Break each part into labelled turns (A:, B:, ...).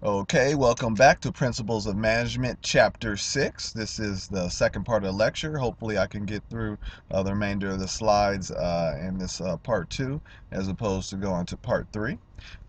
A: Okay, welcome back to Principles of Management, Chapter 6. This is the second part of the lecture. Hopefully, I can get through uh, the remainder of the slides uh, in this uh, part 2 as opposed to going to part 3.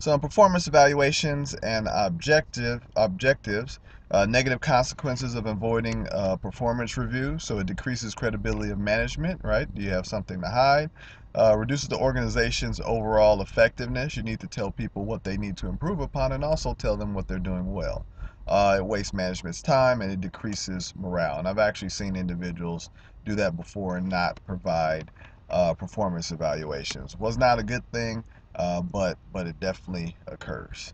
A: So, performance evaluations and objective objectives, uh, negative consequences of avoiding uh, performance review. So, it decreases credibility of management, right? Do you have something to hide? Uh, reduces the organization's overall effectiveness. You need to tell people what they need to improve upon and also tell them what they're doing well. Uh, it wastes management's time and it decreases morale. And I've actually seen individuals do that before and not provide uh, performance evaluations. Was not a good thing, uh, but but it definitely occurs.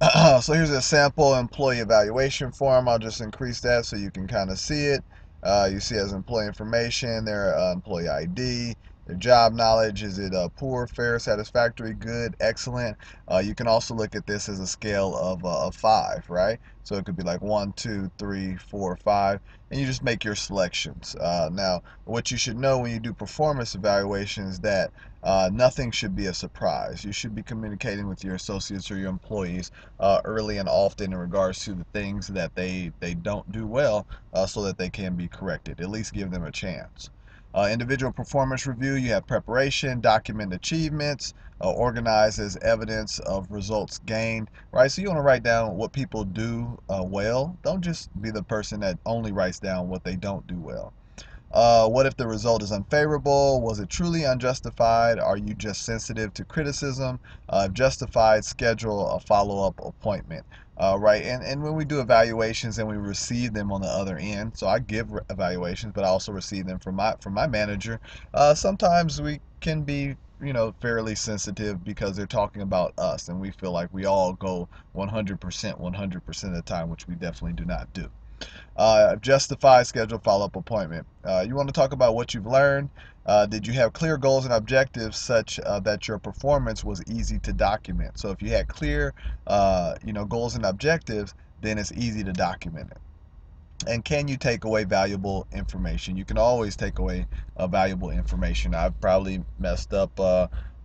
A: so here's a sample employee evaluation form. I'll just increase that so you can kind of see it. Uh, you see as employee information, their uh, employee ID, their job knowledge is it uh, poor, fair, satisfactory, good, excellent. Uh, you can also look at this as a scale of, uh, five, right? So it could be like one, two, three, four, five, and you just make your selections. Uh, now, what you should know when you do performance evaluations that uh, nothing should be a surprise. You should be communicating with your associates or your employees uh, early and often in regards to the things that they they don't do well, so that they can be corrected. At least give them a chance. Uh, individual performance review, you have preparation, document achievements, uh, organize as evidence of results gained, right? So you want to write down what people do uh, well. Don't just be the person that only writes down what they don't do well. Uh, what if the result is unfavorable? Was it truly unjustified? Are you just sensitive to criticism? Uh, justified, schedule a follow up appointment uh, right? And and when we do evaluations and we receive them on the other end, so I give evaluations, but I also receive them from my from my manager. Uh, sometimes we can be you know fairly sensitive because they're talking about us, and we feel like we all go 100%, 100% of the time, which we definitely do not do. Uh, justify schedule follow-up appointment. Uh, you want to talk about what you've learned. Uh, did you have clear goals and objectives such uh, that your performance was easy to document? So if you had clear, uh, you know, goals and objectives, then it's easy to document it. And can you take away valuable information? You can always take away uh, valuable information. I've probably messed up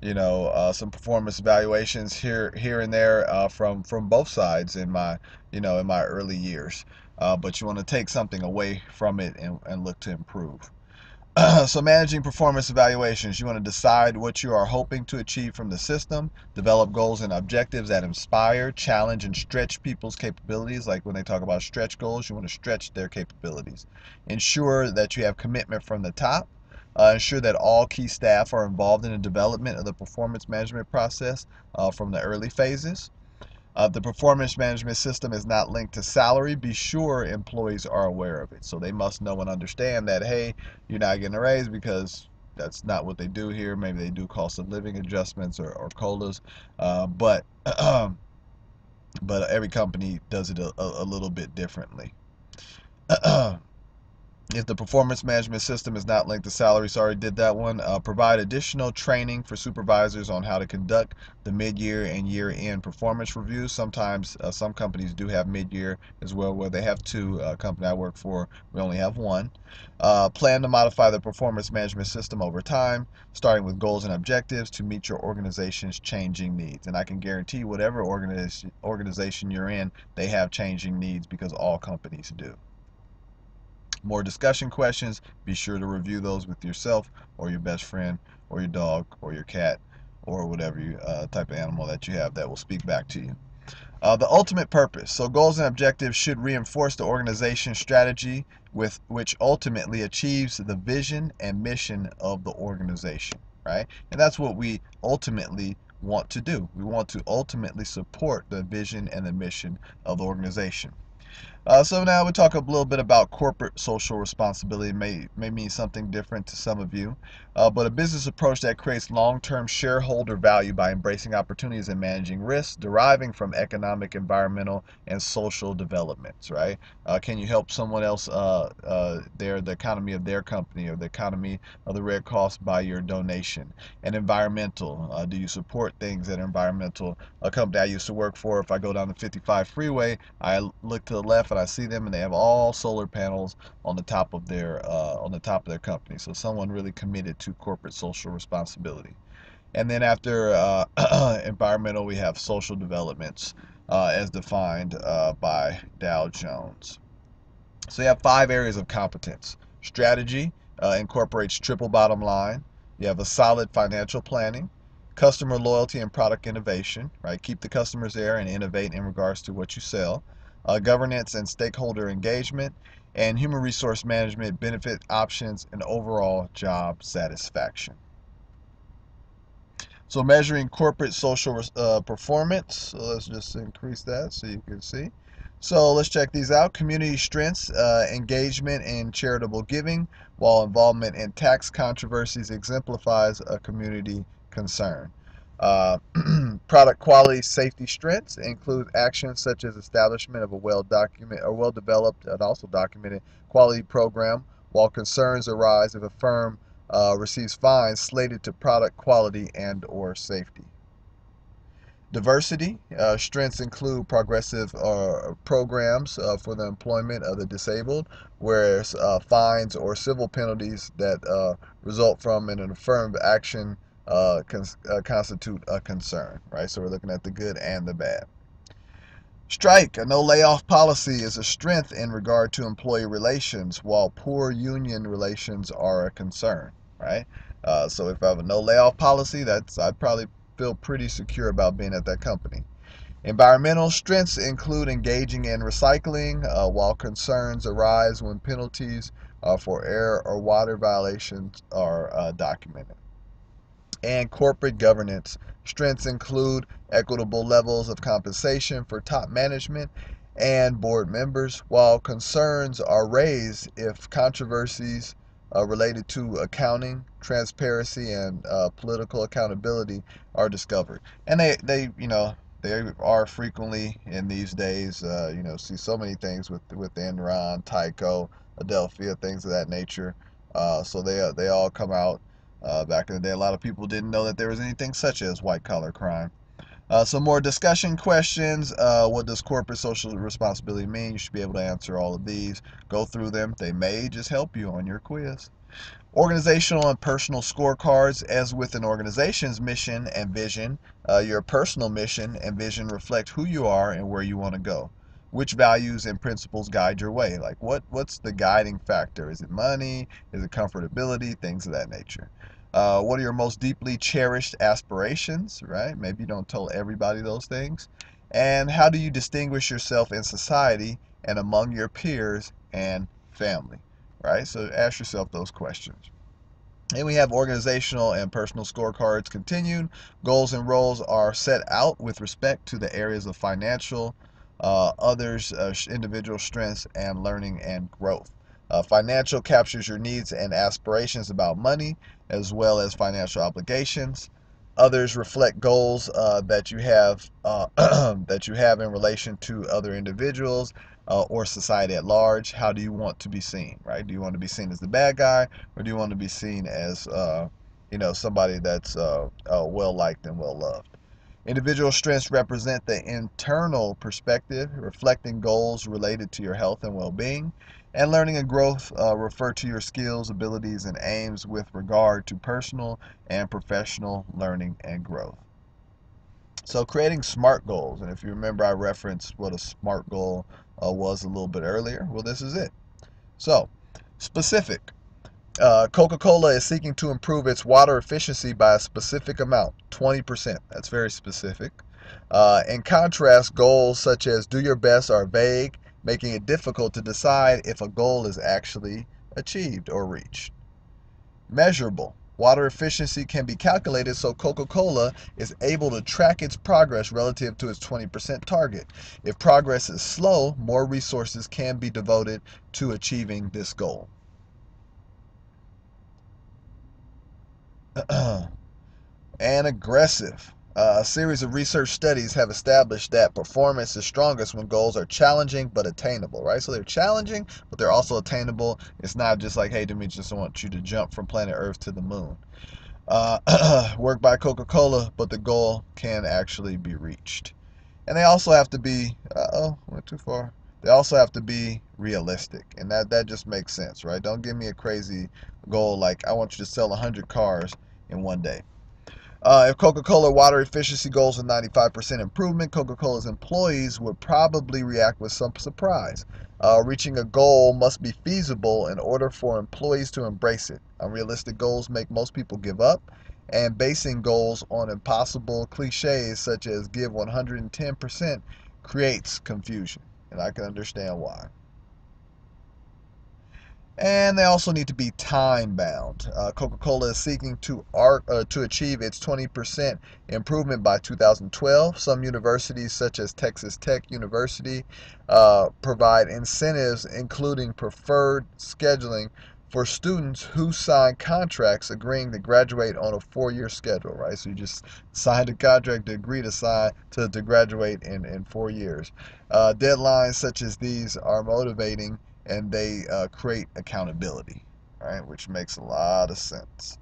A: you know uh, some performance evaluations here here and there uh, from from both sides in my you know in my early years uh, but you want to take something away from it and, and look to improve. so managing performance evaluations, you want to decide what you are hoping to achieve from the system, develop goals and objectives that inspire, challenge, and stretch people's capabilities. Like when they talk about stretch goals, you want to stretch their capabilities. Ensure that you have commitment from the top. Uh, ensure that all key staff are involved in the development of the performance management process uh, from the early phases. Uh, the performance management system is not linked to salary. Be sure employees are aware of it. So they must know and understand that, hey, you're not getting a raise because that's not what they do here. Maybe they do cost of living adjustments or, or COLAs. Uh, but, but every company does it a, a little bit differently. If the performance management system is not linked to salary, sorry, did that one. Uh, provide additional training for supervisors on how to conduct the mid-year and year-end performance reviews. Sometimes uh, some companies do have mid-year as well, where they have two. Uh, company I work for, we only have one. Uh, plan to modify the performance management system over time, starting with goals and objectives to meet your organization's changing needs. And I can guarantee whatever organization organization you're in, they have changing needs because all companies do more discussion questions, be sure to review those with yourself or your best friend or your dog or your cat or whatever you, uh, type of animal that you have that will speak back to you. Uh, the ultimate purpose. So goals and objectives should reinforce the organization's strategy with which ultimately achieves the vision and mission of the organization, right? And that's what we ultimately want to do. We want to ultimately support the vision and the mission of the organization. Uh, so now we talk a little bit about corporate social responsibility. May may mean something different to some of you, uh, but a business approach that creates long-term shareholder value by embracing opportunities and managing risks deriving from economic, environmental, and social developments. Right? Uh, can you help someone else uh, uh, their the economy of their company or the economy of the Red Cross by your donation? And environmental. Uh, do you support things that are environmental? A company I used to work for, if I go down the 55 freeway, I look to the left and I see them and they have all solar panels on the top of their uh, on the top of their company. So someone really committed to corporate social responsibility. And then after uh, environmental, we have social developments. uh, as defined uh, by Dow Jones. So you have five areas of competence. Strategy uh, incorporates triple bottom line. You have a solid financial planning, customer loyalty and product innovation, right? Keep the customers there and innovate in regards to what you sell. Uh, governance and stakeholder engagement, and human resource management, benefit options, and overall job satisfaction. So measuring corporate social uh, performance. So let's just increase that so you can see. So let's check these out. Community strengths, uh, engagement in charitable giving, while involvement in tax controversies exemplifies a community concern. Uh, product quality safety strengths include actions such as establishment of a well documented or well developed and also documented quality program, while concerns arise if a firm uh, receives fines slated to product quality and or safety. Diversity uh, strengths include progressive uh, programs uh, for the employment of the disabled, whereas uh, fines or civil penalties that uh, result from an affirmative action uh, constitute a concern. Right, so we're looking at the good and the bad. Strike, a no layoff policy, is a strength in regard to employee relations, while poor union relations are a concern. Right, so if I have a no layoff policy, that's I'd probably feel pretty secure about being at that company. Environmental strengths include engaging in recycling, uh, while concerns arise when penalties uh, for air or water violations are uh, documented. And corporate governance strengths include equitable levels of compensation for top management and board members, while concerns are raised if controversies uh, related to accounting, transparency, and uh, political accountability are discovered. And they, they, you know, they are frequently in these days. Uh, you know, see so many things with with Enron, Tyco, Adelphia, things of that nature. Uh, so they they all come out. Uh, back in the day, a lot of people didn't know that there was anything such as white collar crime. Uh, some more discussion questions. Uh, what does corporate social responsibility mean? You should be able to answer all of these. Go through them. They may just help you on your quiz. Organizational and personal scorecards. As with an organization's mission and vision, uh, your personal mission and vision reflect who you are and where you want to go. Which values and principles guide your way? Like what? What's the guiding factor? Is it money? Is it comfortability? Things of that nature. Uh, what are your most deeply cherished aspirations, right? Maybe you don't tell everybody those things. And how do you distinguish yourself in society and among your peers and family, right? So ask yourself those questions. And we have organizational and personal scorecards continued. Goals and roles are set out with respect to the areas of financial, uh, others, uh, individual strengths, and learning and growth. Uh, financial captures your needs and aspirations about money, as well as financial obligations. Others reflect goals uh, that you have uh, that you have in relation to other individuals uh, or society at large. How do you want to be seen? Right? Do you want to be seen as the bad guy, or do you want to be seen as you know somebody that's well liked and well loved? Individual strengths represent the internal perspective, reflecting goals related to your health and well being. And learning and growth uh, refer to your skills, abilities, and aims with regard to personal and professional learning and growth. So, creating SMART goals, and if you remember, I referenced what a SMART goal uh, was a little bit earlier. Well, this is it. So, specific. Uh, Coca Cola is seeking to improve its water efficiency by a specific amount, 20%. That's very specific. Uh, in contrast, goals such as do your best are vague making it difficult to decide if a goal is actually achieved or reached. Measurable. Water efficiency can be calculated so Coca Cola is able to track its progress relative to its 20% target. If progress is slow, more resources can be devoted to achieving this goal. and aggressive. Uh, a series of research studies have established that performance is strongest when goals are challenging but attainable, right? So they're challenging, but they're also attainable. It's not just like, hey, Demetrius, just want you to jump from planet Earth to the moon. Uh, work by Coca Cola, but the goal can actually be reached. And they also have to be, uh oh, went too far. They also have to be realistic. And that, that just makes sense, right? Don't give me a crazy goal like, I want you to sell 100 cars in one day. Uh, if Coca-Cola water efficiency goals are 95% improvement, Coca-Cola's employees would probably react with some surprise. Uh, reaching a goal must be feasible in order for employees to embrace it. Unrealistic goals make most people give up, and basing goals on impossible cliches such as give 110% creates confusion, and I can understand why and they also need to be time bound. Uh, Coca-Cola is seeking to art, uh, to achieve its 20% improvement by 2012. Some universities, such as Texas Tech University, uh, provide incentives, including preferred scheduling for students who sign contracts agreeing to graduate on a four-year schedule. Right, so you just signed a contract to agree to sign to, to graduate in in four years. Uh, deadlines such as these are motivating and they uh, create accountability, right? Which makes a lot of sense.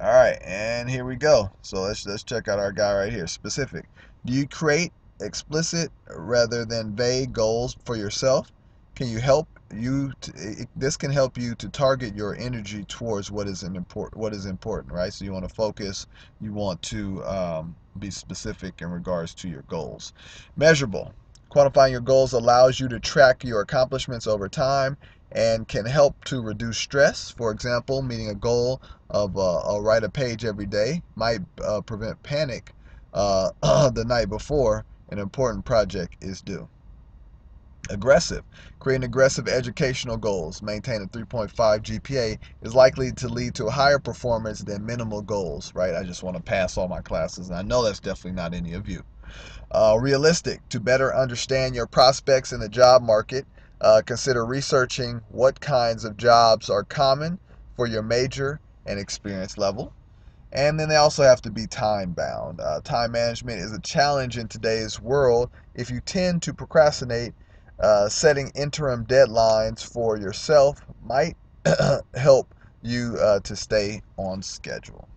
A: All right, and here we go. So let's let's check out our guy right here. Specific. Do you create explicit rather than vague goals for yourself? Can you help you? To, this can help you to target your energy towards what is an important what is important, right? So you want to focus. You want to um, be specific in regards to your goals. Measurable. Quantifying your goals allows you to track your accomplishments over time and can help to reduce stress. For example, meeting a goal of uh, write a page every day might uh, prevent panic uh, the night before an important project is due. Aggressive. Creating aggressive educational goals, maintain a 3.5 GPA is likely to lead to a higher performance than minimal goals, right? I just want to pass all my classes, and I know that's definitely not any of you. Uh, realistic. To better understand your prospects in the job market, uh, consider researching what kinds of jobs are common for your major and experience level. And then they also have to be time bound. Uh, time management is a challenge in today's world. If you tend to procrastinate, uh, setting interim deadlines for yourself might help you uh, to stay on schedule.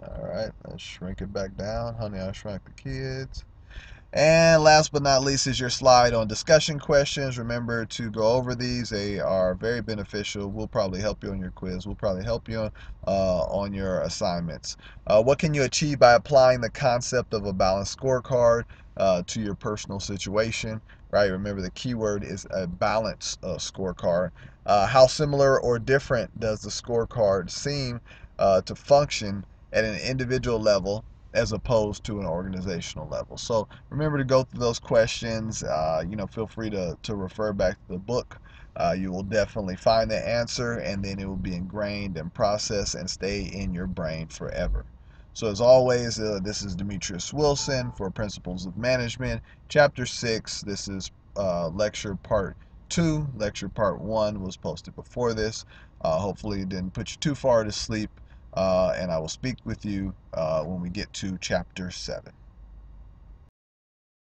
A: All right, let's shrink it back down. Honey, I shrunk the kids. And last but not least is your slide on discussion questions. Remember to go over these. They are very beneficial. We'll probably help you on your quiz. We'll probably help you uh, on your assignments. Uh, what can you achieve by applying the concept of a balanced scorecard uh, to your personal situation? Right. Remember the keyword is a balanced uh, scorecard. Uh, how similar or different does the scorecard seem uh, to function at an individual level as opposed to an organizational level. So remember to go through those questions. Uh, you know, feel free to, to refer back to the book. Uh, you will definitely find the answer and then it will be ingrained and processed and stay in your brain forever. So as always, uh, this is Demetrius Wilson for Principles of Management, Chapter 6. This is uh, lecture part 2. Lecture part 1 was posted before this. Uh, hopefully it didn't put you too far to sleep uh, and I will speak with you uh, when we get to chapter 7.